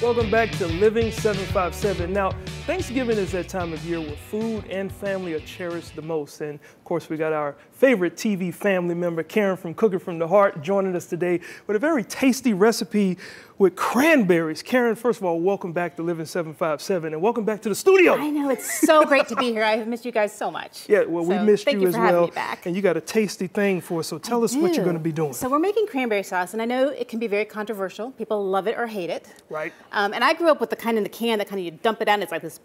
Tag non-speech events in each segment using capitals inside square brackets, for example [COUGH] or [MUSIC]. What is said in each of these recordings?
Welcome back to Living 757. Now, Thanksgiving is that time of year where food and family are cherished the most. And of course, we got our favorite TV family member, Karen from Cooking from the Heart, joining us today with a very tasty recipe with cranberries. Karen, first of all, welcome back to Living 757 and welcome back to the studio. I know, it's so great to be here. I have missed you guys so much. Yeah, well, so we missed you, you as for having well. me back. And you got a tasty thing for us, so tell us what you're going to be doing. So we're making cranberry sauce, and I know it can be very controversial. People love it or hate it. Right. Um, and I grew up with the kind in the can that kind of you dump it out, it's like this,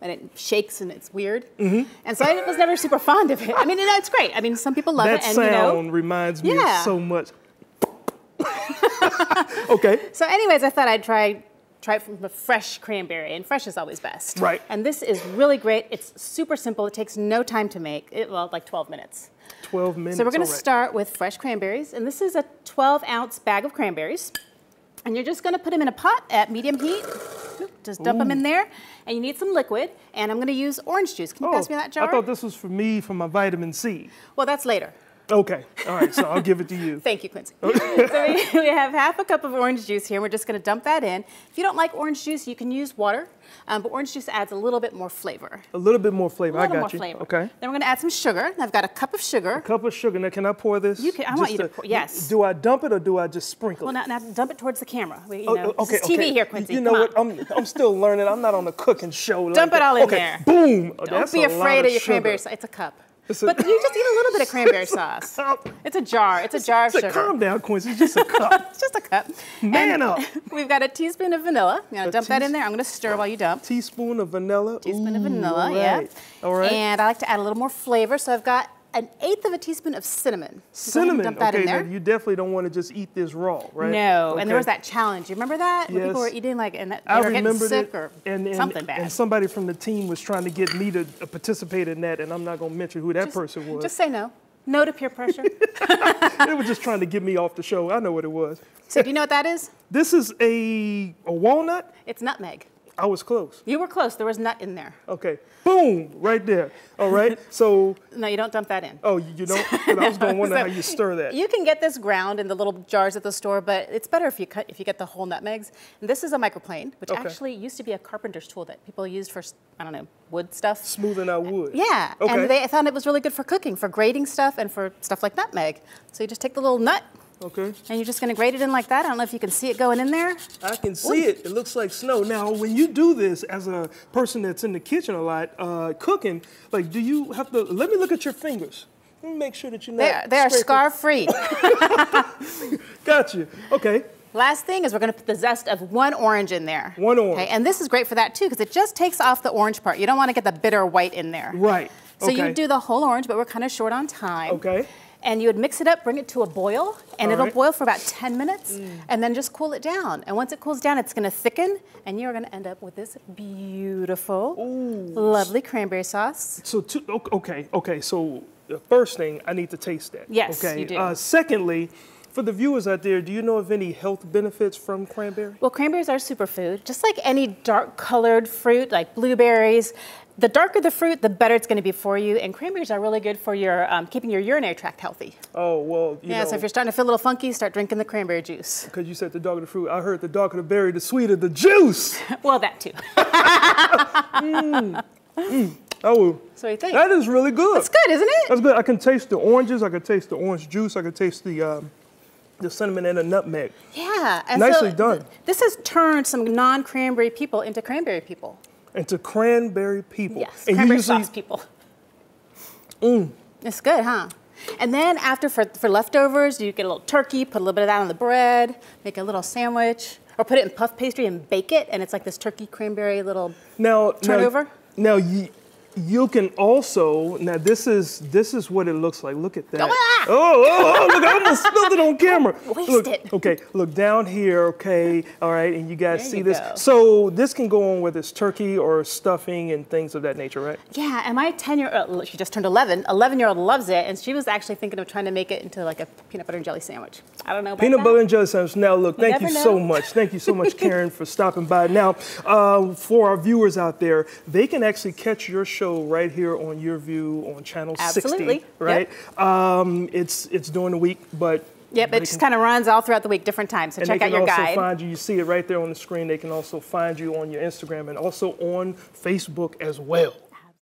and it shakes and it's weird. Mm-hmm. And so I was never super fond of it. I mean, you know, it's great. I mean, some people love that it, and sound you know. reminds me Yeah. of so much. [LAUGHS] okay. So, anyways, I thought I'd try try it from a fresh cranberry, and fresh is always best. Right. And this is really great. It's super simple. It takes no time to make. It well, like 12 minutes. 12 minutes. So we're going to start with fresh cranberries, and this is a 12 ounce bag of cranberries. And you're just going to put them in a pot at medium heat. Just dump them in there, and you need some liquid. And I'm going to use orange juice. Can you pass oh, me that jar? Oh, I thought this was for me for my vitamin C. well, that's later. Okay. All right. So I'll give it to you. [LAUGHS] Thank you, Quincy. [LAUGHS] so we, we have half a cup of orange juice here. We're just going to dump that in. If you don't like orange juice, you can use water, um, but orange juice adds a little bit more flavor. A little bit more flavor. A little I got more you. flavor. Okay. Then we're going to add some sugar. I've got a cup of sugar. A cup of sugar. Now, can I pour this? You can- I want you to pour- yes. Do I dump it or do I just sprinkle Well, it? now, now dump it towards the camera. We, you Oh, know, okay, this is TV okay. here, Quincy. You know Come what? on. I'm, I'm still learning. I'm not on a cooking show. like Dump it all in okay. there. Boom. Oh, Don't that's be afraid of your sugar. cranberry. It's a cup. It's a- but you just eat a little bit of cranberry sauce. cup. It's a jar. It's a jar of Say, sugar. calm down, Quincy. It's just a [LAUGHS] cup. It's just a cup. Man And up. [LAUGHS] We've got a teaspoon of vanilla. I'm gonna A dump that in there. I'm gonna stir while you dump. Teaspoon of vanilla. Teaspoon of vanilla, all yeah. All right. And I like to add a little more flavor, so I've got an eighth of a teaspoon of cinnamon. Go ahead and Cinnamon. Dump that okay. in there. You definitely don't want to just eat this raw, right? No, Okay. and there was that challenge. You remember that? When people were eating like, and they I were getting sick or and, and, something bad. and somebody from the team was trying to get me to participate in that, and I'm not going to mention who that Just- person was. Just say no. No to peer pressure. [LAUGHS] [LAUGHS] they were just trying to get me off the show. I know what it was. so do you know what that is? This is a, a walnut. It's nutmeg. I was close. You were close. There was nut in there. Okay, boom, right there. All right. So, [LAUGHS] No, you don't dump that in. oh, you don't. I was going to wonder [LAUGHS] So how you stir that. You can get this ground in the little jars at the store, but it's better if you cut if you get the whole nutmegs. And this is a microplane, which Okay. actually used to be a carpenter's tool that people used for I don't know wood stuff. Smoothing out uh, wood. Yeah, Okay. and they found it was really good for cooking, for grating stuff, and for stuff like nutmeg. So you just take the little nut, Okay. and you're just going to grate it in like that. I don't know if you can see it going in there. I can see it. It looks like snow. Now, when you do this as a person that's in the kitchen a lot, uh, cooking, like, do you have to? Let me look at your fingers. Let me make sure that you're not. They are, they are scar free. [LAUGHS] Got you. Okay. Last thing is we're going to put the zest of one orange in there. One orange. Okay, and this is great for that too because it just takes off the orange part. You don't want to get the bitter white in there. Right. So okay. you do the whole orange, but we're kind of short on time. Okay. And you would mix it up, bring it to a boil, and All it'll right. Mm. boil for about 10 minutes, and then just cool it down. And once it cools down, it's gonna thicken, and you're gonna end up with this beautiful, lovely cranberry sauce. So, two, okay, okay. So, the first thing, I need to taste that. Yes, okay. you do. Uh, secondly, for the viewers out there, do you know of any health benefits from cranberry? Well, cranberries are superfood, just like any dark colored fruit, like blueberries. The darker the fruit, the better it's gonna be for you, and cranberries are really good for your um, keeping your urinary tract healthy. Oh well, you yeah, know, so if you're starting to feel a little funky, start drinking the cranberry juice. because you said the darker the fruit, I heard the darker the berry, the sweeter the juice. [LAUGHS] Well, that too. [LAUGHS] Oh, So you think? that is really good. That's good, isn't it? That's good. I can taste the oranges. I can taste the orange juice. I can taste the um, the cinnamon and the nutmeg. Yeah. And Nicely so done. th- this has turned some non-cranberry people into cranberry people. And to cranberry people. Yes, and cranberry usually- sauce people. Mm. It's good, huh? And then after for, for leftovers, you get a little turkey, put a little bit of that on the bread, make a little sandwich, or put it in puff pastry and bake it, and it's like this turkey cranberry little. Now, Turn now. Now you, you can also now this is this is what it looks like. Look at that. Ah! Oh, oh, oh, look! I almost spilled it on camera. [LAUGHS] Waste look, it. Okay, look down here. Okay, all right, and you guys There see you this. go. So this can go on whether it's turkey or stuffing and things of that nature, right? Yeah, and my 10 year old, she just turned 11, 11 year old loves it, and she was actually thinking of trying to make it into like a peanut butter and jelly sandwich. I don't know about Peanut that. butter and jelly sandwich. Now, look, thank you so much. Thank you so much, [LAUGHS] Karen, for stopping by. Now, uh, for our viewers out there, they can actually catch your show right here on YurView on Channel 60. Absolutely. Right? Um, it's it's during the week, but Yep, it just kind of runs all throughout the week, different times. So check out your guide. And they can also find you. You see it right there on the screen. They can also find you on your Instagram and also on Facebook as well.